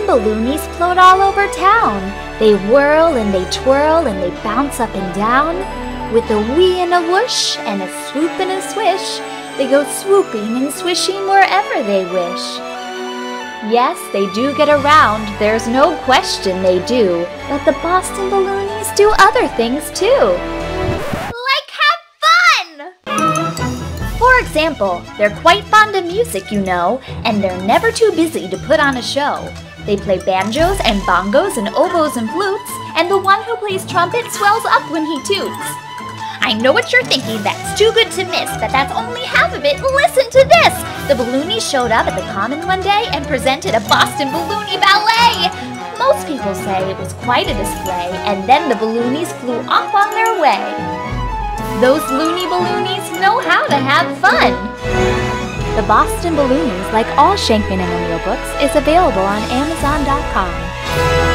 balloonies float all over town. They whirl and they twirl and they bounce up and down. With a wee and a whoosh and a swoop and a swish, they go swooping and swishing wherever they wish. Yes, they do get around, there's no question they do, but the Boston Balloonies do other things too. Like have fun! For example, they're quite fond of music, you know, and they're never too busy to put on a show. They play banjos and bongos and oboes and flutes, and the one who plays trumpet swells up when he toots. I know what you're thinking, that's too good to miss, but that's only half of it. Listen to this! The Balloonies showed up at the Common one day and presented a Boston Balloonie Ballet! Most people say it was quite a display, and then the Balloonies flew off on their way. Those loony balloonies Boston Balloonies, like all Shankman and O'Neill books, is available on Amazon.com.